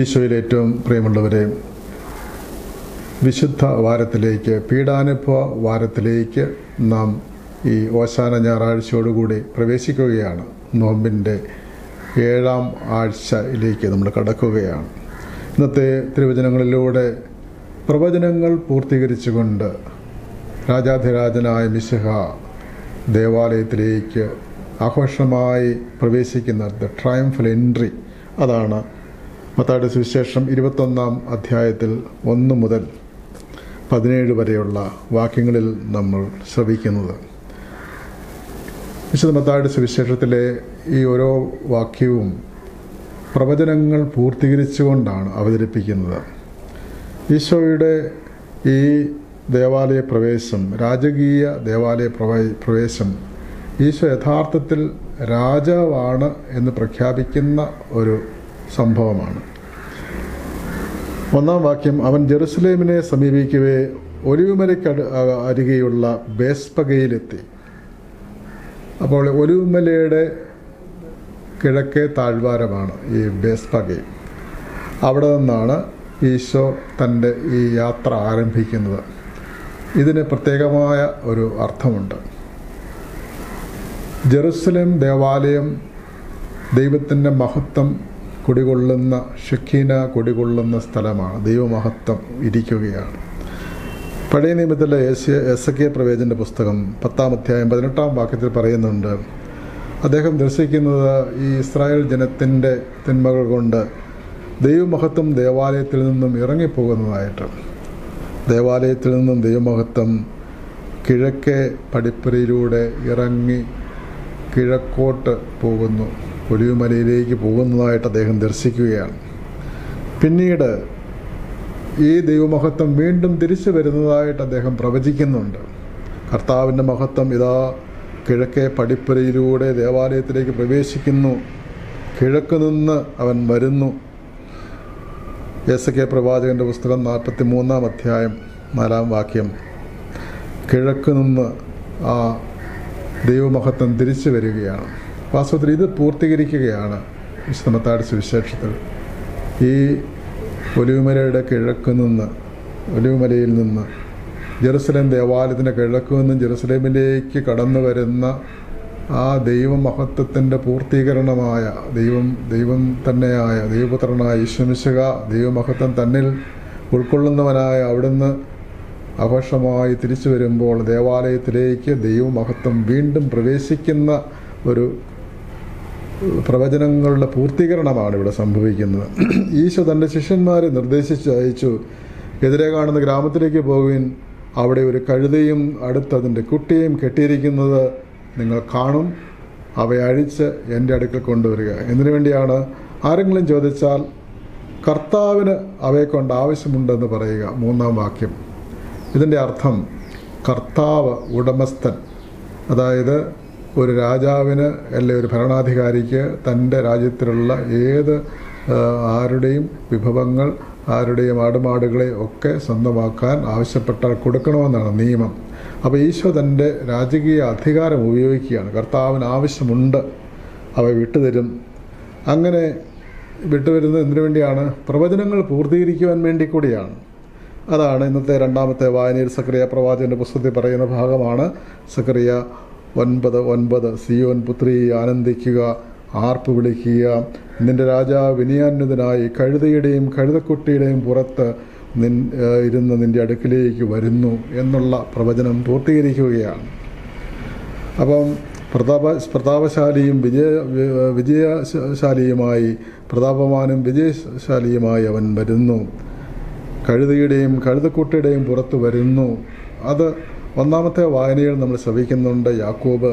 ഈശോയിൽ ഏറ്റവും പ്രിയമുള്ളവരെ വിശുദ്ധ വാരത്തിലേക്ക് പീഡാനുഭവ വാരത്തിലേക്ക് നാം ഈ ഓശാന ഞായറാഴ്ചയോടുകൂടി പ്രവേശിക്കുകയാണ്. നോമ്പിന്റെ ഏഴാം ആഴ്ചയിലേക്ക് നമ്മൾ കടക്കുകയാണ്. ഇന്നത്തെ തിരുവചനങ്ങളിലൂടെ പ്രവചനങ്ങൾ പൂർത്തീകരിച്ചുകൊണ്ട് രാജാധിരാജനായ മിശിഹ ദേവാലയത്തിലേക്ക് ആഘോഷമായി പ്രവേശിക്കുന്ന ദ ട്രയംഫൽ എൻട്രി അതാണ് മത്തായുടെ സുവിശേഷം ഇരുപത്തൊന്നാം അധ്യായത്തിൽ ഒന്ന് മുതൽ പതിനേഴ് വരെയുള്ള വാക്യങ്ങളിൽ നമ്മൾ ശ്രവിക്കുന്നത്. വിശുദ്ധ മത്താടി സുവിശേഷത്തിലെ ഈ ഓരോ വാക്യവും പ്രവചനങ്ങൾ പൂർത്തീകരിച്ചുകൊണ്ടാണ് അവതരിപ്പിക്കുന്നത്. ഈശോയുടെ ഈ ദേവാലയ പ്രവേശം രാജകീയ ദേവാലയ പ്രവേശം ഈശോ യഥാർത്ഥത്തിൽ രാജാവാണ് എന്ന് പ്രഖ്യാപിക്കുന്ന ഒരു സംഭവമാണ്. ഒന്നാം വാക്യം അവൻ ജെറുസലേമിനെ സമീപിക്കവേ ഒലിവുമലയ്ക്ക് അരികെയുള്ള ബേസ്പകയിലെത്തി. അപ്പോൾ ഒലിവുമലയുടെ കിഴക്കേ താഴ്വാരമാണ് ഈ ബേസ്പകയിൽ അവിടെ നിന്നാണ് ഈശോ തന്റെ ഈ യാത്ര ആരംഭിക്കുന്നത്. ഇതിന് പ്രത്യേകമായ ഒരു അർത്ഥമുണ്ട്. ജെറുസലേം ദേവാലയം ദൈവത്തിന്റെ മഹത്വം കുടികൊള്ളുന്ന ഷക്കീന കുടികൊള്ളുന്ന സ്ഥലമാണ്. ദൈവമഹത്വം ഇരിക്കുകയാണ്. പഴയ നിയമത്തിലെ എസ് എസ് കെ പ്രവേചന്റെ പുസ്തകം പത്താം അധ്യായം പതിനെട്ടാം വാക്യത്തിൽ പറയുന്നുണ്ട് അദ്ദേഹം ദർശിക്കുന്നത് ഈ ഇസ്രായേൽ ജനത്തിന്റെ തിന്മകൾ കൊണ്ട് ദൈവമഹത്വം ദേവാലയത്തിൽ നിന്നും ഇറങ്ങിപ്പോകുന്നതായിട്ട്. ദേവാലയത്തിൽ നിന്നും ദൈവമഹത്വം കിഴക്കേ പടിപ്പുരയിലൂടെ ഇറങ്ങി കിഴക്കോട്ട് പോകുന്നു. ഒലിവുമലയിലേക്ക് പോകുന്നതായിട്ട് അദ്ദേഹം ദർശിക്കുകയാണ്. പിന്നീട് ഈ ദൈവമഹത്വം വീണ്ടും തിരിച്ചു വരുന്നതായിട്ട് അദ്ദേഹം പ്രവചിക്കുന്നുണ്ട്. കർത്താവിന്റെ മഹത്വം ഇതാ കിഴക്കേ പടിപ്പുരയിലൂടെ ദേവാലയത്തിലേക്ക് പ്രവേശിക്കുന്നു. കിഴക്ക് നിന്ന് അവൻ വരുന്നു. എസ് കെ പ്രവാചകന്റെ പുസ്തകം നാൽപ്പത്തി മൂന്നാം അധ്യായം നാലാം വാക്യം. കിഴക്ക് നിന്ന് ആ ദൈവമഹത്വം തിരിച്ചു വരികയാണ്. വാസ്തവത്തിൽ ഇത് പൂർത്തീകരിക്കുകയാണ് വിശുദ്ധമത്താട് സുവിശേഷത്തിൽ. ഈ ഒലിവുമലയുടെ കിഴക്ക് നിന്ന് ഒലിവുമലയിൽ നിന്ന് ജെറുസലേം ദേവാലയത്തിന്റെ കിഴക്ക് നിന്നും ജെറുസലേമിലേക്ക് കടന്നു വരുന്ന ആ ദൈവമഹത്വത്തിന്റെ പൂർത്തീകരണമായ ദൈവം ദൈവം തന്നെയായ ദൈവപുത്രനായ ഈശ്വമിശക ദൈവമഹത്വം തന്നിൽ ഉൾക്കൊള്ളുന്നവനായ അവിടുന്ന് ആഘോഷമായി തിരിച്ചു വരുമ്പോൾ ദേവാലയത്തിലേക്ക് ദൈവമഹത്വം വീണ്ടും പ്രവേശിക്കുന്ന ഒരു പ്രവചനങ്ങളുടെ പൂർത്തീകരണമാണ് ഇവിടെ സംഭവിക്കുന്നത്. ഈശോ തന്റെ ശിഷ്യന്മാരെ നിർദ്ദേശിച്ച് അയച്ചു എതിരെ കാണുന്ന ഗ്രാമത്തിലേക്ക് പോകുവിൻ. അവിടെ ഒരു കഴുതയും അടുത്തതിന്റെ കുട്ടിയും കെട്ടിയിരിക്കുന്നത് നിങ്ങൾ കാണും. അവയെ അഴിച്ച് എന്റെ അടുക്കൽ കൊണ്ടുവരിക. എന്തിനു വേണ്ടിയാണ്? ആരെങ്കിലും ചോദിച്ചാൽ കർത്താവിന് അവയെക്കൊണ്ട് ആവശ്യമുണ്ടെന്ന് പറയുക. മൂന്നാം വാക്യം. ഇതിന്റെ അർത്ഥം കർത്താവ് ഉടമസ്ഥൻ. അതായത് ഒരു രാജാവിന് അല്ലെ ഒരു ഭരണാധികാരിക്ക് തന്റെ രാജ്യത്തിലുള്ള ഏത് ആരുടെയും വിഭവങ്ങൾ ആരുടെയും ആടുമാടുകളെ ഒക്കെ സ്വന്തമാക്കാൻ ആവശ്യപ്പെട്ടാൽ കൊടുക്കണമെന്നാണ് നിയമം. അപ്പോൾ ഈശോ തന്റെ രാജകീയ അധികാരം ഉപയോഗിക്കുകയാണ്. കർത്താവിന് ആവശ്യമുണ്ട്. അവ വിട്ടുതരും. അങ്ങനെ വിട്ടുവരുന്നത് എന്തിനു വേണ്ടിയാണ്? പ്രവചനങ്ങൾ പൂർത്തീകരിക്കുവാൻ വേണ്ടി കൂടിയാണ്. അതാണ് ഇന്നത്തെ രണ്ടാമത്തെ വായനയിൽ സക്രിയ പ്രവാചകന്റെ പുസ്തകത്തിൽ പറയുന്ന ഭാഗമാണ്. സക്രിയ ഒൻപത് ഒൻപത് സിയോൻ പുത്രി ആനന്ദിക്കുക ആർപ്പ് വിളിക്കുക. നിന്റെ രാജാവ് വിനയാന്വിതനായി കഴുതയുടെയും കഴുതക്കുട്ടിയുടെയും പുറത്ത് നിൻ ഇരുന്ന് നിന്റെ അടുക്കിലേക്ക് വരുന്നു എന്നുള്ള പ്രവചനം പൂർത്തീകരിക്കുകയാണ്. അപ്പം പ്രതാപ പ്രതാപശാലിയും വിജയ വിജയശാലിയുമായി പ്രതാപവാനും വിജയശാലിയുമായി അവൻ വരുന്നു. കഴുതയുടെയും കഴുതക്കുട്ടിയുടെയും പുറത്ത് വരുന്നു. അത് ഒന്നാമത്തെ വായനയിൽ നമ്മൾ ശ്രവിക്കുന്നുണ്ട്. യാക്കോബ്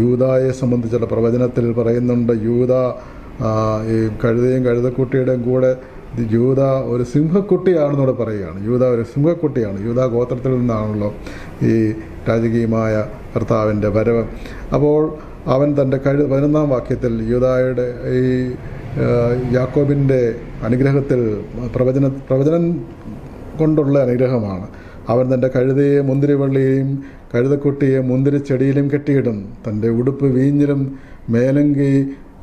യൂതായെ സംബന്ധിച്ചുള്ള പ്രവചനത്തിൽ പറയുന്നുണ്ട് യൂത ഈ കഴുതയും കഴുതക്കുട്ടിയുടെയും കൂടെ യൂത ഒരു സിംഹക്കുട്ടിയാണെന്നൂടെ പറയുകയാണ്. യൂത ഒരു സിംഹക്കുട്ടിയാണ്. യൂത ഗോത്രത്തിൽ നിന്നാണല്ലോ ഈ രാജകീയമായ കർത്താവിന്റെ വരവ്. അപ്പോൾ അവൻ തന്റെ കഴു പതിനൊന്നാം വാക്യത്തിൽ യൂതായുടെ ഈ യാക്കോബിന്റെ അനുഗ്രഹത്തിൽ പ്രവചന പ്രവചനം കൊണ്ടുള്ള അനുഗ്രഹമാണ്. അവൻ തന്റെ കഴുതയെ മുന്തിരിവള്ളിയെയും കഴുതക്കുട്ടിയെ മുന്തിരിച്ചെടിയിലും കെട്ടിയിടും. തന്റെ ഉടുപ്പ് വീഞ്ഞിലും മേലങ്കി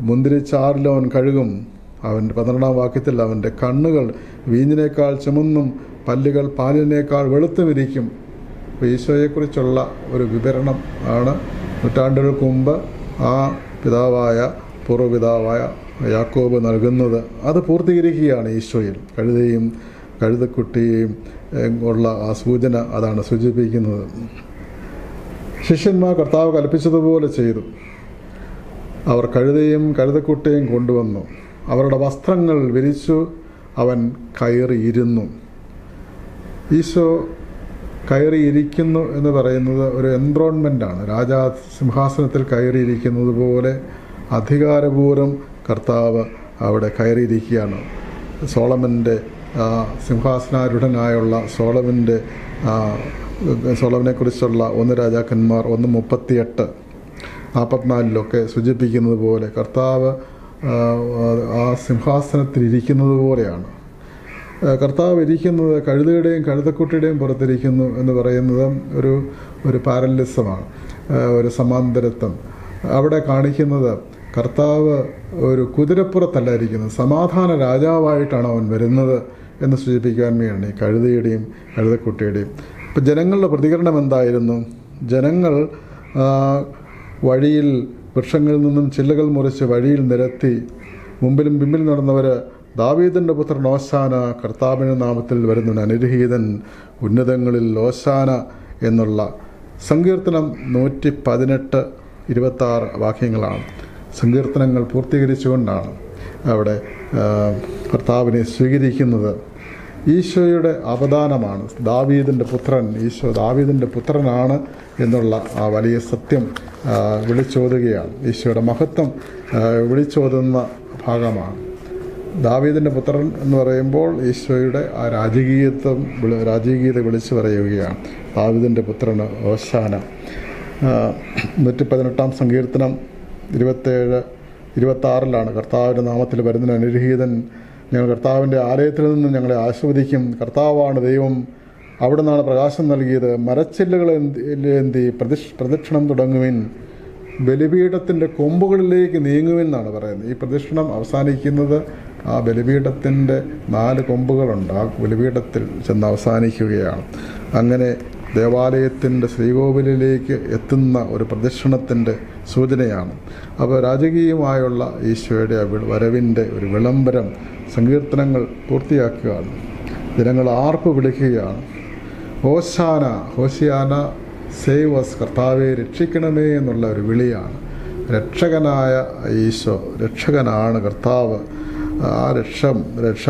മുന്തിരിച്ചാറിലും അവൻ കഴുകും. അവന്റെ പന്ത്രണ്ടാം വാക്യത്തിൽ അവന്റെ കണ്ണുകൾ വീഞ്ഞിനേക്കാൾ ചുമന്നും പല്ലുകൾ പാലിനേക്കാൾ വെളുത്തുമിരിക്കും അപ്പോൾ ഈശോയെക്കുറിച്ചുള്ള ഒരു വിവരണം ആണ്. നൂറ്റാണ്ടുകൾക്ക് മുമ്പ് ആ പിതാവായ പൂർവപിതാവായ യാക്കോബ് നൽകുന്നത്. അത് പൂർത്തീകരിക്കുകയാണ് ഈശോയിൽ. കഴുതയും കഴുതക്കുട്ടിയെയും ഏഹ്, ഉള്ള ആ സൂചന അതാണ് സൂചിപ്പിക്കുന്നത്. ശിഷ്യന്മാർ കർത്താവ് കൽപ്പിച്ചതുപോലെ ചെയ്തു. അവർ കഴുതയും കഴുതക്കുട്ടിയും കൊണ്ടുവന്നു. അവരുടെ വസ്ത്രങ്ങൾ വിരിച്ചു അവൻ കയറിയിരുന്നു. ഈശോ കയറിയിരിക്കുന്നു എന്ന് പറയുന്നത് ഒരു എൻത്രോൺമെന്റാണ് രാജാ സിംഹാസനത്തിൽ കയറിയിരിക്കുന്നത് പോലെ അധികാരപൂർവം കർത്താവ് അവിടെ കയറിയിരിക്കുകയാണ്. സോളമന്റെ സിംഹാസനാരൂഢനായുള്ള സോളവിന്റെ സോളവിനെക്കുറിച്ചുള്ള ഒന്ന് രാജാക്കന്മാർ ഒന്ന് മുപ്പത്തിയെട്ട്. നാൽപ്പത്തിനാലിലൊക്കെ സൂചിപ്പിക്കുന്നത് പോലെ കർത്താവ് ആ, സിംഹാസനത്തിലിരിക്കുന്നത് പോലെയാണ്. കർത്താവ് ഇരിക്കുന്നത് കഴുതയുടെയും കഴുതക്കുട്ടിയുടെയും പുറത്തിരിക്കുന്നു എന്ന് പറയുന്നത് ഒരു ഒരു പാരലിസമാണ് ഒരു സമാന്തരത്വം. അവിടെ കാണിക്കുന്നത് കർത്താവ് ഒരു കുതിരപ്പുറത്തല്ല ഇരിക്കുന്നത് സമാധാന രാജാവായിട്ടാണ് അവൻ വരുന്നത് എന്ന് സൂചിപ്പിക്കാൻ വേണ്ടി കഴുതയുടെയും കഴുതക്കുട്ടിയുടെയും. ഇപ്പം ജനങ്ങളുടെ പ്രതികരണം എന്തായിരുന്നു? ജനങ്ങൾ വഴിയിൽ വൃക്ഷങ്ങളിൽ നിന്നും ചില്ലകൾ മുറിച്ച് വഴിയിൽ നിരത്തി മുമ്പിലും പിമ്പിൽ നടന്നവർ ദാവീദിന്റെ പുത്രൻ ഓശാന കർത്താവിന്റെ നാമത്തിൽ വരുന്ന അനുരഹീതൻ ഉന്നതങ്ങളിൽ ഓശാന എന്നുള്ള സങ്കീർത്തനം നൂറ്റി പതിനെട്ട് ഇരുപത്താറ് വാക്യങ്ങളാണ്. സങ്കീർത്തനങ്ങൾ പൂർത്തീകരിച്ചുകൊണ്ടാണ് അവിടെ കർത്താവിനെ സ്വീകരിക്കുന്നത്. ഈശോയുടെ അവദാനമാണ്. ദാവീദിന്റെ പുത്രൻ ഈശോ ദാവീദിന്റെ പുത്രനാണ് എന്നുള്ള ആ വലിയ സത്യം വിളിച്ചോതുകയാണ്. ഈശോയുടെ മഹത്വം വിളിച്ചോതുന്ന ഭാഗമാണ്. ദാവീദിന്റെ പുത്രൻ എന്ന് പറയുമ്പോൾ ഈശോയുടെ ആ രാജകീയത്വം രാജകീയത വിളിച്ചു പറയുകയാണ്. ദാവീദിന്റെ പുത്രന് ഓശാന. നൂറ്റി പതിനെട്ടാം സങ്കീർത്തനം ഇരുപത്തേഴ് ഇരുപത്താറിലാണ് കർത്താവിന്റെ നാമത്തിൽ വരുന്ന അനുരഹീതൻ. ഞങ്ങൾ കർത്താവിന്റെ ആലയത്തിൽ നിന്ന് ഞങ്ങളെ ആസ്വദിക്കും കർത്താവാണ് ദൈവം. അവിടെ നിന്നാണ് പ്രകാശം നൽകിയത്. എന്തി പ്രതിഷ് പ്രദക്ഷിണം തുടങ്ങുവിൻ. ബലിപീഠത്തിന്റെ കൊമ്പുകളിലേക്ക് നീങ്ങുവിൻ എന്നാണ് പറയുന്നത്. ഈ പ്രദക്ഷിണം അവസാനിക്കുന്നത് ആ ബലിപീഠത്തിന്റെ നാല് കൊമ്പുകളുണ്ട്. ആ ബലിപീഠത്തിൽ ചെന്ന് അവസാനിക്കുകയാണ്. അങ്ങനെ ദേവാലയത്തിന്റെ ശ്രീകോവിലേക്ക് എത്തുന്ന ഒരു പ്രദക്ഷിണത്തിന്റെ സൂചനയാണ്. അപ്പോൾ രാജകീയമായുള്ള ഈശോയുടെ വരവിന്റെ ഒരു വിളംബരം സങ്കീർത്തനങ്ങൾ പൂർത്തിയാക്കുകയാണ്. ജനങ്ങൾ ആർപ്പ് വിളിക്കുകയാണ്. ഹോശാന ഹോശിയാന സേവ് അസ് കർത്താവെ രക്ഷിക്കണമേ എന്നുള്ള ഒരു വിളിയാണ്. രക്ഷകനായ ഈശോ രക്ഷകനാണ് കർത്താവ് ആ രക്ഷ രക്ഷ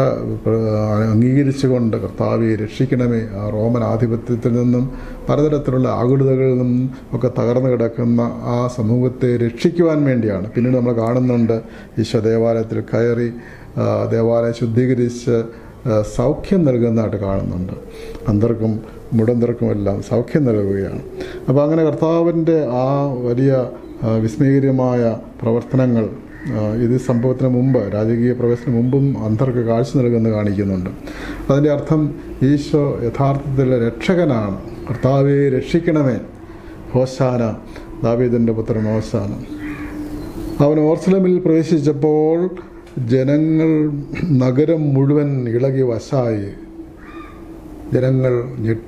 അംഗീകരിച്ചുകൊണ്ട് കർത്താവെ രക്ഷിക്കണമേ. ആ റോമൻ ആധിപത്യത്തിൽ നിന്നും പലതരത്തിലുള്ള ആകുലതകളിൽ നിന്നും ഒക്കെ തകർന്നു കിടക്കുന്ന ആ സമൂഹത്തെ രക്ഷിക്കുവാൻ വേണ്ടിയാണ്. പിന്നീട് നമ്മൾ കാണുന്നുണ്ട് ഈശോ ദേവാലയത്തിൽ കയറി ദേവാലയം ശുദ്ധീകരിച്ച് സൗഖ്യം നൽകുന്നതായിട്ട് കാണുന്നുണ്ട്. അന്തർക്കും മുടന്തർക്കുമെല്ലാം സൗഖ്യം നൽകുകയാണ്. അപ്പോൾ അങ്ങനെ കർത്താവിന്റെ ആ വലിയ വിസ്മീകരമായ പ്രവർത്തനങ്ങൾ ഇത് സംഭവത്തിന് മുമ്പ് രാജകീയ പ്രവേശനത്തിന് മുമ്പും അന്ധർക്ക് കാഴ്ച നൽകുന്നത് കാണിക്കുന്നുണ്ട്. അതിന്റെ അർത്ഥം ഈശോ യഥാർത്ഥത്തിൽ രക്ഷകനാണ്. കർത്താവെ രക്ഷിക്കണമേ. ഹോശാന ദാവീദിന്റെ പുത്രൻ ഹോശാന. അവൻ ഓർസലമിൽ പ്രവേശിച്ചപ്പോൾ ജനങ്ങൾ നഗരം മുഴുവൻ ഇളകി വശായി. ജനങ്ങൾ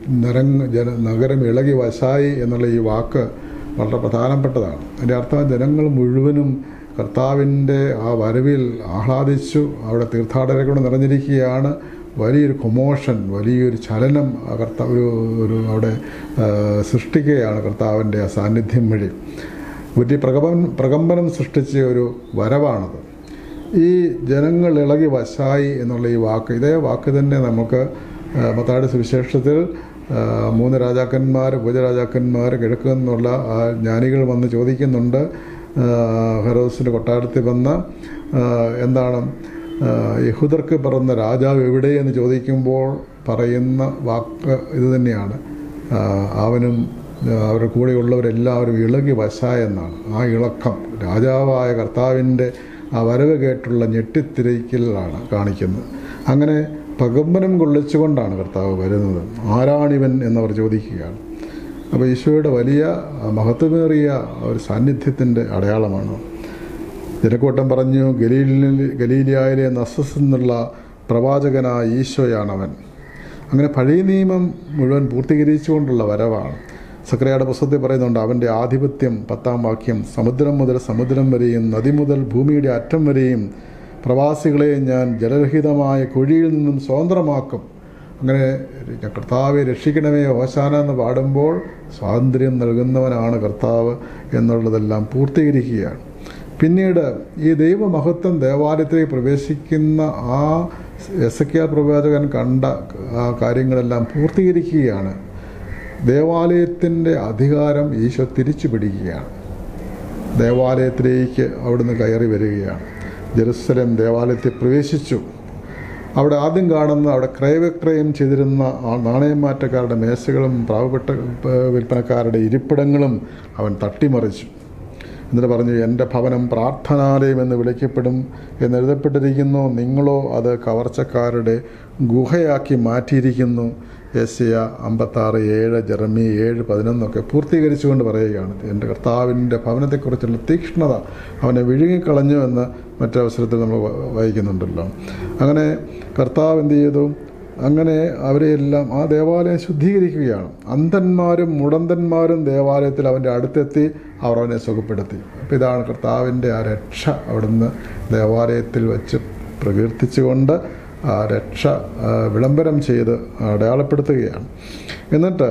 നിരങ്ങ ജന നഗരം ഇളകി വശായി എന്നുള്ള ഈ വാക്ക് വളരെ പ്രധാനപ്പെട്ടതാണ്. അതിന്റെ അർത്ഥം ജനങ്ങൾ മുഴുവനും കർത്താവിന്റെ ആ വരവിൽ ആഹ്ലാദിച്ചു അവിടെ തീർത്ഥാടകരെ കൊണ്ട് നിറഞ്ഞിരിക്കുകയാണ്. വലിയൊരു കൊമോഷൻ വലിയൊരു ചലനം കർത്താവ് ഒരു ഒരു അവിടെ സൃഷ്ടിക്കുകയാണ് കർത്താവിന്റെ ആ സാന്നിധ്യം വഴി. വലിയ പ്രകമ്പനം പ്രകമ്പനം സൃഷ്ടിച്ച ഒരു വരവാണത്. ഈ ജനങ്ങൾ ഇളകി വശായി എന്നുള്ള ഈ വാക്ക് ഇതേ വാക്ക് തന്നെ നമുക്ക് മത്താട് സുവിശേഷത്തിൽ മൂന്ന് രാജാക്കന്മാർ ഭുജരാജാക്കന്മാർ കിഴക്കെന്നുള്ള ആ ജ്ഞാനികൾ വന്ന് ചോദിക്കുന്നുണ്ട്. ഹെറോസിന്റെ കൊട്ടാരത്തിൽ വന്ന എന്താണ് യഹൂദർക്ക് പറഞ്ഞ രാജാവ് എവിടെയെന്ന് ചോദിക്കുമ്പോൾ പറയുന്ന വാക്ക് ഇത് തന്നെയാണ്. അവനും അവരുടെ കൂടെയുള്ളവരെല്ലാവരും ഇളകി വശായെന്നാണ് ആ ഇളക്കം രാജാവായ കർത്താവിന്റെ ആ വരവ് കേട്ടുള്ള ഞെട്ടിത്തിരയ്ക്കലാണ് കാണിക്കുന്നത്. അങ്ങനെ പകമ്പനം കൊള്ളിച്ചുകൊണ്ടാണ് കർത്താവ് വരുന്നത്. ആരാണിവൻ എന്നവർ ചോദിക്കുകയാണ്. അപ്പോൾ ഈശോയുടെ വലിയ മഹത്വമേറിയ ഒരു സാന്നിധ്യത്തിന്റെ അടയാളമാണ്. ജനക്കൂട്ടം പറഞ്ഞു ഗലീലിൽ ഗലീലിയായിലെ നസസ് എന്നുള്ള പ്രവാചകനായ ഈശോയാണവൻ. അങ്ങനെ പഴയ നിയമം മുഴുവൻ പൂർത്തീകരിച്ചുകൊണ്ടുള്ള വരവാണ്. സക്രയുടെ പുസ്തകത്തിൽ പറയുന്നുണ്ട് അവന്റെ ആധിപത്യം പത്താം വാക്യം സമുദ്രം മുതൽ സമുദ്രം വരെയും നദി മുതൽ ഭൂമിയുടെ അറ്റം വരെയും പ്രവാസികളെ ഞാൻ ജലരഹിതമായ കുഴിയിൽ നിന്നും സ്വതന്ത്രമാക്കും. അങ്ങനെ കർത്താവെ രക്ഷിക്കണമേ ഓശാന എന്ന് പാടുമ്പോൾ സ്വാതന്ത്ര്യം നൽകുന്നവനാണ് കർത്താവ് എന്നുള്ളതെല്ലാം പൂർത്തീകരിക്കുകയാണ്. പിന്നീട് ഈ ദൈവമഹത്വം ദേവാലയത്തിലേക്ക് പ്രവേശിക്കുന്ന ആ എസ് കെ ആർ പ്രവാചകൻ കണ്ട കാര്യങ്ങളെല്ലാം പൂർത്തീകരിക്കുകയാണ്. ദേവാലയത്തിന്റെ അധികാരം ഈശോ തിരിച്ചു പിടിക്കുകയാണ്. ദേവാലയത്തിലേക്ക് അവിടുന്ന് കയറി വരികയാണ്. ജെറുസലം ദേവാലയത്തിൽ പ്രവേശിച്ചു. അവിടെ ആദ്യം കാണുന്ന അവിടെ ക്രയവിക്രയം ചെയ്തിരുന്ന നാണയമാറ്റക്കാരുടെ മേശകളും പ്രാവപ്പെട്ട വിൽപ്പനക്കാരുടെ ഇരിപ്പിടങ്ങളും അവൻ തട്ടിമറിച്ചു. എന്നിട്ട് പറഞ്ഞു എന്റെ ഭവനം പ്രാർത്ഥനാലയം എന്ന് വിളിക്കപ്പെടും എന്ന് എഴുതപ്പെട്ടിരിക്കുന്നു. നിങ്ങളോ അത് കവർച്ചക്കാരുടെ ഗുഹയാക്കി മാറ്റിയിരിക്കുന്നു. യശയ അമ്പത്താറ് ഏഴ് ജർമ്മി ഏഴ് പതിനൊന്നൊക്കെ പൂർത്തീകരിച്ചുകൊണ്ട് പറയുകയാണ്. എന്റെ കർത്താവിന്റെ ഭവനത്തെക്കുറിച്ചുള്ള തീക്ഷ്ണത അവനെ വിഴുങ്ങിക്കളഞ്ഞു എന്ന് മറ്റവസരത്തിൽ നമ്മൾ വായിക്കുന്നുണ്ടല്ലോ. അങ്ങനെ കർത്താവ് എന്ത് ചെയ്തു? അങ്ങനെ അവരെയെല്ലാം ആ ദേവാലയം ശുദ്ധീകരിക്കുകയാണ്. അന്ധന്മാരും മുടന്തന്മാരും ദേവാലയത്തിൽ അവന്റെ അടുത്തെത്തി അവർ അവനെ സുഖപ്പെടുത്തി. അപ്പോൾ ഇതാണ് കർത്താവിന്റെ ആ രക്ഷ അവിടുന്ന് ദേവാലയത്തിൽ വച്ച് പ്രകീർത്തിച്ചുകൊണ്ട് രക്ഷ വിളംബരം ചെയ്ത് അടയാളപ്പെടുത്തുകയാണ്. എന്നിട്ട്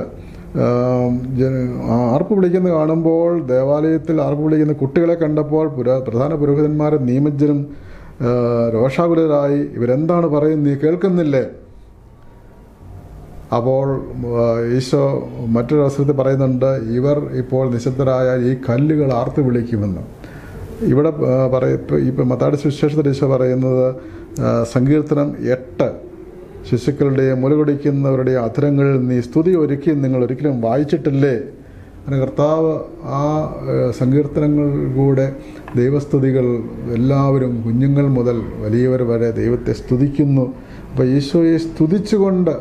ആർപ്പ് വിളിക്കുന്നത് കാണുമ്പോൾ ദേവാലയത്തിൽ ആർപ്പ് വിളിക്കുന്ന കുട്ടികളെ കണ്ടപ്പോൾ പുരാ പ്രധാന പുരോഹിതന്മാരെ നിയമജ്ഞനും രോഷാകുലരായി ഇവരെന്താണ് പറയുന്നത്? നീ കേൾക്കുന്നില്ലേ? അപ്പോൾ ഈശോ മറ്റൊരവസരത്തിൽ പറയുന്നുണ്ട് ഇവർ ഇപ്പോൾ നിശബ്ദരായാൽ ഈ കല്ലുകൾ ആർത്ത് വിളിക്കുമെന്ന്. ഇവിടെ പറയ ഇപ്പം മത്താടി സുവിശേഷത്തിൽ ഈശോ പറയുന്നത് സങ്കീർത്തനം എട്ട്. ശിശുക്കളുടെ മുലകുടിക്കുന്നവരുടെ അധരങ്ങളിൽ നീ സ്തുതി ഒരുക്കി നിങ്ങൾ ഒരിക്കലും വായിച്ചിട്ടില്ലേ? അങ്ങനെ കർത്താവ് ആ സങ്കീർത്തനങ്ങളിലൂടെ ദൈവസ്തുതികൾ എല്ലാവരും കുഞ്ഞുങ്ങൾ മുതൽ വലിയവർ വരെ ദൈവത്തെ സ്തുതിക്കുന്നു. അപ്പോൾ ഈശോയെ സ്തുതിച്ചുകൊണ്ട്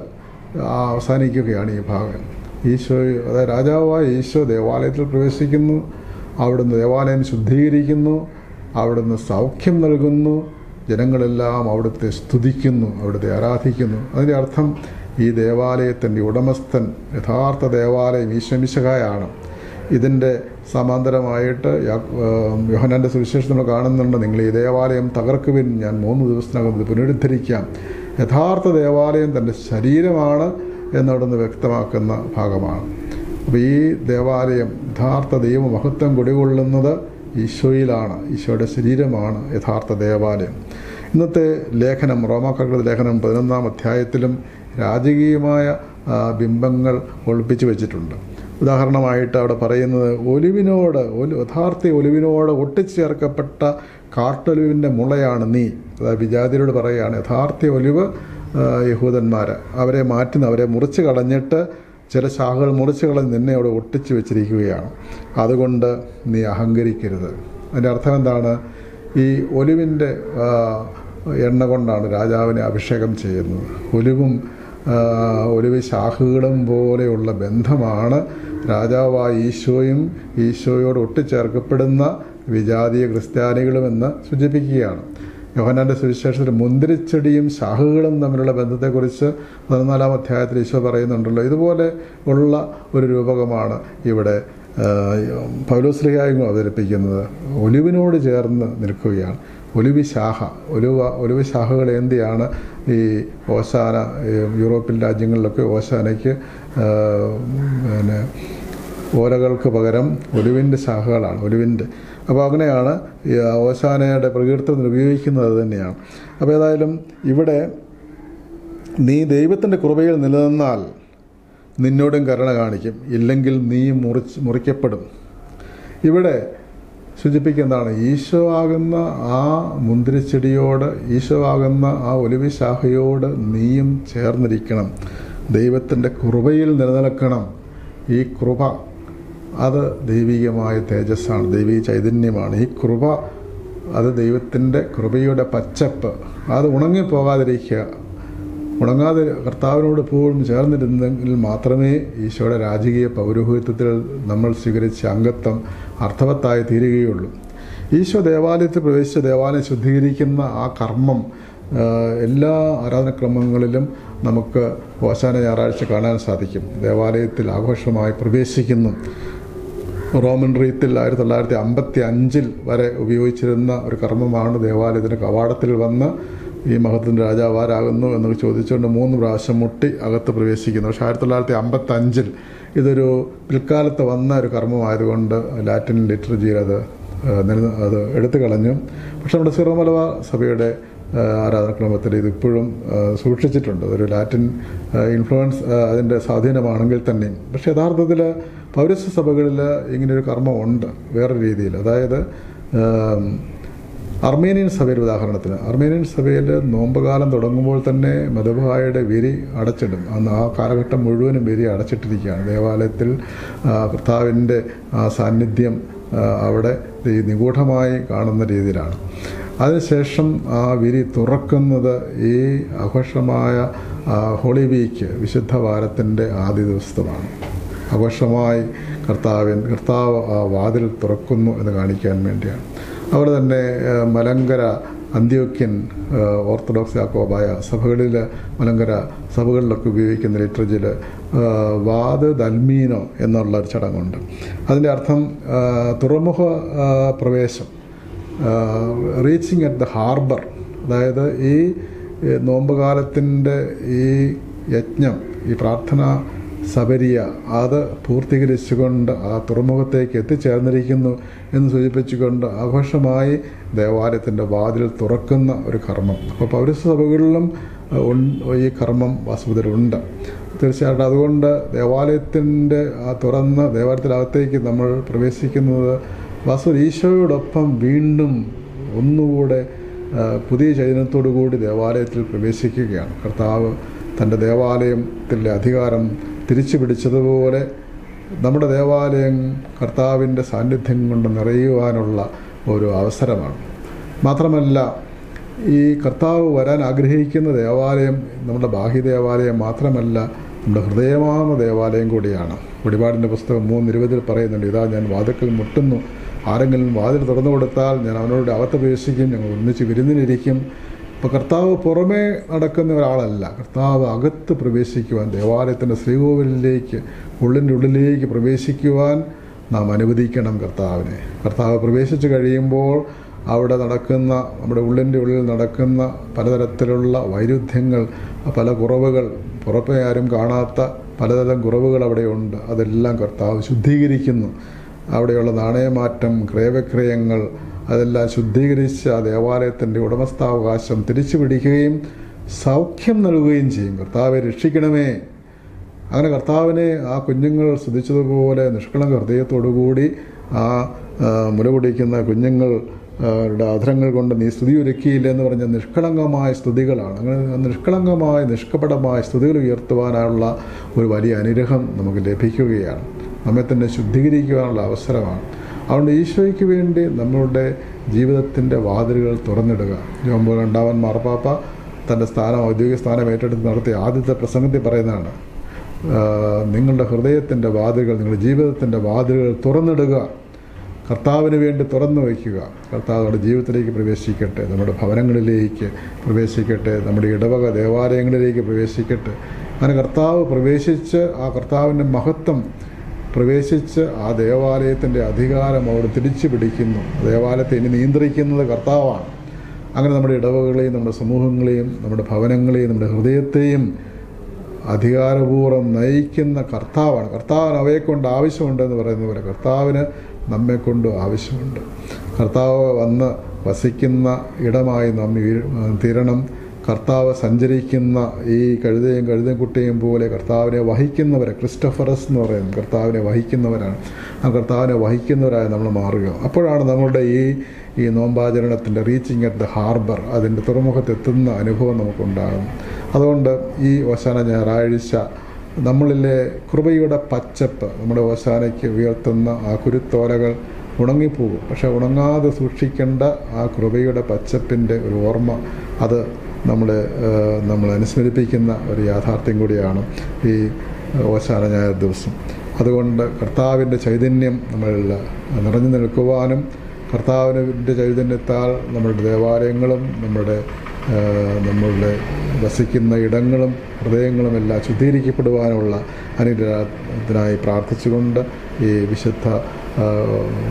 അവസാനിക്കുകയാണ് ഈ ഭാഗം. ഈശോ അതായത് രാജാവായ ഈശോ ദേവാലയത്തിൽ പ്രവേശിക്കുന്നു. അവിടുന്ന് ദേവാലയം ശുദ്ധീകരിക്കുന്നു. അവിടുന്ന് സൗഖ്യം നൽകുന്നു. ജനങ്ങളെല്ലാം അവിടുത്തെ സ്തുതിക്കുന്നു അവിടുത്തെ ആരാധിക്കുന്നു. അതിന്റെ അർത്ഥം ഈ ദേവാലയത്തിന്റെ ഉടമസ്ഥൻ യഥാർത്ഥ ദേവാലയം ഈശ്വമിശകായാണ് ഇതിന്റെ സമാന്തരമായിട്ട് യോഹനാന്റെ സുവിശേഷം നമ്മൾ കാണുന്നുണ്ട്. നിങ്ങൾ ഈ ദേവാലയം തകർക്കുവിൻ ഞാൻ മൂന്ന് ദിവസത്തിനകം ഇത് പുനരുദ്ധരിക്കാം. യഥാർത്ഥ ദേവാലയം തന്റെ ശരീരമാണ് എന്നവിടുന്ന് വ്യക്തമാക്കുന്ന ഭാഗമാണ്. അപ്പോൾ ഈ ദേവാലയം യഥാർത്ഥ ദൈവമഹത്വം കുടികൊള്ളുന്നത് ഈശോയിലാണ് ഈശോയുടെ ശരീരമാണ് യഥാർത്ഥ ദേവാലയം. ഇന്നത്തെ ലേഖനം റോമാക്കാരുടെ ലേഖനം പതിനൊന്നാം അധ്യായത്തിലും രാജകീയമായ ബിംബങ്ങൾ ഒളിപ്പിച്ചു വെച്ചിട്ടുണ്ട്. ഉദാഹരണമായിട്ട് അവിടെ പറയുന്നത് ഒലിവിനോട് ഒലി യഥാർത്ഥ ഒലിവിനോട് ഒട്ടിച്ചേർക്കപ്പെട്ട കാട്ടൊലിവിന്റെ മുളയാണ് നീ. അതായത് വിജാതിരോട് പറയുകയാണ് യഥാർത്ഥ ഒലിവ് യഹൂദന്മാർ അവരെ മാറ്റുന്ന അവരെ മുറിച്ച് കളഞ്ഞിട്ട് ചില ശാഖകൾ മുറിച്ച് കളഞ്ഞ് നിന്നെ അവിടെ ഒട്ടിച്ച് വെച്ചിരിക്കുകയാണ്. അതുകൊണ്ട് നീ അഹങ്കരിക്കരുത്. അതിന്റെ അർത്ഥം എന്താണ്? ഈ ഒലിവിന്റെ എണ്ണ കൊണ്ടാണ് രാജാവിനെ അഭിഷേകം ചെയ്യുന്നത്. ഒലിവും ഒലിവ് ശാഖകളും പോലെയുള്ള ബന്ധമാണ് രാജാവായ ഈശോയും ഈശോയോട് ഒട്ടിച്ചേർക്കപ്പെടുന്ന വിജാതീയ ക്രിസ്ത്യാനികളുമെന്ന് സൂചിപ്പിക്കുകയാണ്. യോഹനാന്റെ സുവിശേഷത്തിൽ മുന്തിരിച്ചെടിയും ശാഖകളും തമ്മിലുള്ള ബന്ധത്തെക്കുറിച്ച് പതിനാലാം അധ്യായത്തിൽ ഈശോ പറയുന്നുണ്ടല്ലോ. ഇതുപോലെ ഉള്ള ഒരു രൂപകമാണ് ഇവിടെ പൗലോസ്ലിഹായും അവതരിപ്പിക്കുന്നത്. ഒലിവിനോട് ചേർന്ന് നിൽക്കുകയാണ്. ഒലിവി ശാഖ. ഒലിവ എന്തിയാണ് ഈ ഓശാന യൂറോപ്യൻ രാജ്യങ്ങളിലൊക്കെ ഓശാനയ്ക്ക് പിന്നെ ഓലകൾക്ക് പകരം ഒലിവിന്റെ ശാഖകളാണ് ഒലിവിന്റെ. അപ്പോൾ അങ്ങനെയാണ് ഓശാനയുടെ പ്രകീർത്തനത്തിന് ഉപയോഗിക്കുന്നത് തന്നെയാണ്. അപ്പോൾ ഏതായാലും ഇവിടെ നീ ദൈവത്തിന്റെ കൃപയിൽ നിലനിന്നാൽ നിന്നോടും കരുണ കാണിക്കും. ഇല്ലെങ്കിൽ നീ മുറിച്ച് മുറിക്കപ്പെടും. ഇവിടെ സൂചിപ്പിക്കുന്നതാണ് ഈശോ ആകുന്ന ആ മുന്തിരിച്ചെടിയോട് ഈശോ ആകുന്ന ആ ഒലിവി ശാഖയോട് നീയും ചേർന്നിരിക്കണം. ദൈവത്തിന്റെ കൃപയിൽ നിലനിൽക്കണം. ഈ കൃപ അത് ദൈവികമായ തേജസ്സാണ് ദൈവീ ചൈതന്യമാണ്. ഈ കൃപ അത് ദൈവത്തിന്റെ കൃപയുടെ പച്ചപ്പ്. അത് ഉണങ്ങിപ്പോകാതിരിക്കുക. ഉണങ്ങാതെ കർത്താവിനോട് പോലും ചേർന്നിരുന്നെങ്കിൽ മാത്രമേ ഈശോയുടെ രാജകീയ പൗരോഹിത്വത്തിൽ നമ്മൾ സ്വീകരിച്ച അംഗത്വം അർത്ഥവത്തായി തീരുകയുള്ളൂ. ഈശോ ദേവാലയത്തിൽ പ്രവേശിച്ച് ദേവാലയം ശുദ്ധീകരിക്കുന്ന ആ കർമ്മം എല്ലാ ആരാധനക്രമങ്ങളിലും നമുക്ക് ഓശാന ഞായറാഴ്ച കാണാൻ സാധിക്കും. ദേവാലയത്തിൽ ആഘോഷമായി പ്രവേശിക്കുന്നു. റോമൻ റീത്തിൽ ആയിരത്തി തൊള്ളായിരത്തി അമ്പത്തി അഞ്ചിൽ വരെ ഉപയോഗിച്ചിരുന്ന ഒരു കർമ്മമാണ് ദേവാലയത്തിന്റെ കവാടത്തിൽ വന്ന് ഈ മഹത്തിന്റെ രാജാവാരാകുന്നു എന്ന് ചോദിച്ചുകൊണ്ട് മൂന്ന് പ്രാവശ്യം മുട്ടി അകത്ത് പ്രവേശിക്കുന്നു. പക്ഷേ ആയിരത്തി തൊള്ളായിരത്തി അമ്പത്തി അഞ്ചിൽ ഇതൊരു പിൽക്കാലത്ത് വന്ന ഒരു കർമ്മമായതുകൊണ്ട് ലാറ്റിൻ ലിറ്ററജിയിൽ അത് അത് എടുത്തു കളഞ്ഞു. പക്ഷെ നമ്മുടെ സിറോ മലബാർ സഭയുടെ ആരാധനക്രമത്തിൽ ഇതിപ്പോഴും സൂക്ഷിച്ചിട്ടുണ്ട്. ഒരു ലാറ്റിൻ ഇൻഫ്ലുവൻസ് അതിന്റെ സ്വാധീനമാണെങ്കിൽ തന്നെയും. പക്ഷെ യഥാർത്ഥത്തിൽ പൗരസ്വ സഭകളിൽ ഇങ്ങനെയൊരു കർമ്മമുണ്ട് വേറെ രീതിയിൽ. അതായത് അർമേനിയൻ സഭയിൽ ഉദാഹരണത്തിന്. അർമേനിയൻ സഭയിൽ നോമ്പുകാലം തുടങ്ങുമ്പോൾ തന്നെ മധുബായയുടെ വിരി അടച്ചിടും. അന്ന് ആ കാലഘട്ടം മുഴുവനും വിരി അടച്ചിട്ടിരിക്കുകയാണ്. ദേവാലയത്തിൽ കർത്താവിന്റെ സാന്നിധ്യം അവിടെ നിഗൂഢമായി കാണുന്ന രീതിയിലാണ്. അതിനുശേഷം ആ വിരി തുറക്കുന്നത് ഈ ആഘോഷമായ ഹോളി വീക്ക് വിശുദ്ധ വാരത്തിന്റെ ആദ്യ ദിവസമാണ്. ആഘോഷമായി കർത്താവിൻ കർത്താവ് ആ വാതിൽ തുറക്കുന്നു എന്ന് കാണിക്കാൻ വേണ്ടിയാണ്. അവർ തന്നെ മലങ്കര അന്ത്യോക്യൻ ഓർത്തഡോക്സ് യാക്കോബായ സഭകളിൽ മലങ്കര സഭകളിലൊക്കെ ഉപയോഗിക്കുന്ന ലിറ്ററേച്ചറിൽ വാദ് ദൽമീനോ എന്നുള്ള ഒരു ചടങ്ങുണ്ട്. അതിന്റെ അർത്ഥം തുറമുഖ പ്രവേശം റീച്ചിങ് അറ്റ് ദ ഹാർബർ അതായത് ഈ നോമ്പുകാലത്തിന്റെ ഈ യജ്ഞം ഈ പ്രാർത്ഥന സബരിയ അത് പൂർത്തീകരിച്ചുകൊണ്ട് ആ തുറമുഖത്തേക്ക് എത്തിച്ചേർന്നിരിക്കുന്നു എന്ന് സൂചിപ്പിച്ചുകൊണ്ട് ആഘോഷമായി ദേവാലയത്തിന്റെ വാതിൽ തുറക്കുന്ന ഒരു കർമ്മം. അപ്പോൾ പൗരസഭകളിലും ഈ കർമ്മം വാസ്തുവിലുണ്ട് തീർച്ചയായിട്ടും അതുകൊണ്ട് ദേവാലയത്തിന്റെ ആ തുറന്ന ദേവാലയത്തിനകത്തേക്ക് നമ്മൾ പ്രവേശിക്കുന്നത് വാസ്തു ഈശോയോടൊപ്പം വീണ്ടും ഒന്നുകൂടെ പുതിയ ചൈതന്യത്തോടു കൂടി ദേവാലയത്തിൽ പ്രവേശിക്കുകയാണ്. കർത്താവ് തന്റെ ദേവാലയത്തിലെ അധികാരം തിരിച്ചു പിടിച്ചതുപോലെ നമ്മുടെ ദേവാലയം കർത്താവിന്റെ സാന്നിധ്യം കൊണ്ട് നിറയുവാനുള്ള ഒരു അവസരമാണ്. മാത്രമല്ല ഈ കർത്താവ് വരാൻ ആഗ്രഹിക്കുന്ന ദേവാലയം നമ്മുടെ ബാഹ്യ ദേവാലയം മാത്രമല്ല നമ്മുടെ ഹൃദയമാകുന്ന ദേവാലയം കൂടിയാണ്. വെളിപാടിന്റെ പുസ്തകം മൂന്ന് ഇരുപതിൽ പറയുന്നുണ്ട് ഇതാ ഞാൻ വാതിക്കൽ മുട്ടുന്നു. ആരെങ്കിലും വാതിൽ തുറന്നു കൊടുത്താൽ ഞാൻ അവനോട് അകത്ത് പ്രവേശിക്കും ഞങ്ങൾ ഒന്നിച്ച് വിരുന്നിനിരിക്കും. അപ്പോൾ കർത്താവ് പുറമേ നടക്കുന്ന ഒരാളല്ല. കർത്താവ് അകത്ത് പ്രവേശിക്കുവാൻ ദേവാലയത്തിന്റെ ശ്രീകോവിലേക്ക് ഉള്ളിന്റെ ഉള്ളിലേക്ക് പ്രവേശിക്കുവാൻ നാം അനുവദിക്കണം കർത്താവിനെ. കർത്താവ് പ്രവേശിച്ചു കഴിയുമ്പോൾ അവിടെ നടക്കുന്ന നമ്മുടെ ഉള്ളിന്റെ ഉള്ളിൽ നടക്കുന്ന പലതരത്തിലുള്ള വൈരുദ്ധ്യങ്ങൾ പല കുറവുകൾ പുറമേ ആരും കാണാത്ത പലതരം കുറവുകൾ അവിടെയുണ്ട് അതെല്ലാം കർത്താവ് ശുദ്ധീകരിക്കുന്നു. അവിടെയുള്ള നാണയമാറ്റം ക്രയവിക്രയങ്ങൾ അതെല്ലാം ശുദ്ധീകരിച്ച് ആ ദേവാലയത്തിന്റെ ഉടമസ്ഥാവകാശം തിരിച്ചു പിടിക്കുകയും സൗഖ്യം നൽകുകയും ചെയ്യും. കർത്താവെ രക്ഷിക്കണമേ. അങ്ങനെ കർത്താവിനെ ആ കുഞ്ഞുങ്ങൾ സ്തുതിച്ചതുപോലെ നിഷ്കളം ഹൃദയത്തോടുകൂടി ആ കുഞ്ഞുങ്ങൾ ആ, അധരങ്ങൾ കൊണ്ട് നീ സ്തുതി ഒരുക്കിയില്ല എന്ന് പറഞ്ഞ നിഷ്കളങ്കമായ സ്തുതികളാണ്. അങ്ങനെ നിഷ്കളങ്കമായ നിഷ്കപടമായ സ്തുതികൾ ഉയർത്തുവാനുള്ള ഒരു വലിയ അനുഗ്രഹം നമുക്ക് ലഭിക്കുകയാണ്. നമ്മെ തന്നെ ശുദ്ധീകരിക്കുവാനുള്ള അവസരമാണ്. അതുകൊണ്ട് ഈശോയ്ക്ക് വേണ്ടി നമ്മളുടെ ജീവിതത്തിന്റെ വാതിലുകൾ തുറന്നിടുക. ജോമ്പോ രണ്ടാമൻ മാർപ്പാപ്പ തന്റെ സ്ഥാനം ഔദ്യോഗിക സ്ഥാനം ഏറ്റെടുത്ത് നടത്തിയ ആദ്യത്തെ പ്രസംഗത്തിൽ പറയുന്നതാണ് നിങ്ങളുടെ ഹൃദയത്തിന്റെ വാതിലുകൾ നിങ്ങളുടെ ജീവിതത്തിന്റെ വാതിലുകൾ തുറന്നിടുക. കർത്താവിന് വേണ്ടി തുറന്നു വയ്ക്കുക. കർത്താവ് നമ്മുടെ ജീവിതത്തിലേക്ക് പ്രവേശിക്കട്ടെ നമ്മുടെ ഭവനങ്ങളിലേക്ക് പ്രവേശിക്കട്ടെ നമ്മുടെ ഇടവക ദേവാലയങ്ങളിലേക്ക് പ്രവേശിക്കട്ടെ. അങ്ങനെ കർത്താവ് പ്രവേശിച്ച് ആ കർത്താവിന്റെ മഹത്വം പ്രവേശിച്ച് ആ ദേവാലയത്തിന്റെ അധികാരം അവിടെ തിരിച്ചു പിടിക്കുന്നു ദേവാലയത്തെ ഇനി നിയന്ത്രിക്കുന്നത് കർത്താവാണ്. അങ്ങനെ നമ്മുടെ ഇടവകളെയും നമ്മുടെ സമൂഹങ്ങളെയും നമ്മുടെ ഭവനങ്ങളെയും നമ്മുടെ ഹൃദയത്തെയും അധികാരപൂർവം നയിക്കുന്ന കർത്താവാണ്. കർത്താവിന് അവയെക്കൊണ്ട് ആവശ്യമുണ്ടെന്ന് പറയുന്ന പോലെ കർത്താവിന് നമ്മെക്കൊണ്ട് ആവശ്യമുണ്ട്. കർത്താവ് വന്ന് വസിക്കുന്ന ഇടമായി നാം തീരണം. കർത്താവ് സഞ്ചരിക്കുന്ന ഈ കഴുതയും കഴുതയും കുട്ടിയും പോലെ കർത്താവിനെ വഹിക്കുന്നവരെ ക്രിസ്റ്റഫറസ് എന്ന് പറയുന്നത് കർത്താവിനെ വഹിക്കുന്നവരാണ്. ആ കർത്താവിനെ വഹിക്കുന്നവരായി നമ്മൾ മാറുക. അപ്പോഴാണ് നമ്മളുടെ ഈ ഈ നോമ്പാചരണത്തിന്റെ റീച്ചിങ് അറ്റ് ദ ഹാർബർ അതിന്റെ തുറമുഖത്തെത്തുന്ന അനുഭവം നമുക്കുണ്ടാകും. അതുകൊണ്ട് ഈ ഓശാന ഞായറാഴ്ച നമ്മളിലെ കൃപയുടെ പച്ചപ്പ് നമ്മുടെ ഓശാനയ്ക്ക് ഉയർത്തുന്ന ആ കുരുത്തോലകൾ ഉണങ്ങിപ്പോകും. പക്ഷെ ഉണങ്ങാതെ സൂക്ഷിക്കേണ്ട ആ കൃപയുടെ പച്ചപ്പിന്റെ ഒരു ഓർമ്മ അത് നമ്മളെ നമ്മൾ അനുസ്മരിപ്പിക്കുന്ന ഒരു യാഥാർത്ഥ്യം കൂടിയാണ് ഈ ഓശാന ഞായർ ദിവസം. അതുകൊണ്ട് കർത്താവിന്റെ ചൈതന്യം നമ്മളിൽ നിറഞ്ഞു നിൽക്കുവാനും കർത്താവിന്റെ ചൈതന്യത്താൽ നമ്മളുടെ ദേവാലയങ്ങളും നമ്മുടെ നമ്മളുടെ വസിക്കുന്ന ഇടങ്ങളും ഹൃദയങ്ങളും എല്ലാം ശുദ്ധീകരിക്കപ്പെടുവാനുള്ള അനുഗ്രഹത്തിനായി പ്രാർത്ഥിച്ചുകൊണ്ട് ഈ വിശുദ്ധ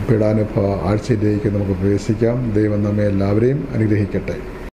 പീഡാനുഭവ ആഴ്ചയിലേക്ക് നമുക്ക് പ്രവേശിക്കാം. ദൈവം നമ്മെ എല്ലാവരെയും അനുഗ്രഹിക്കട്ടെ.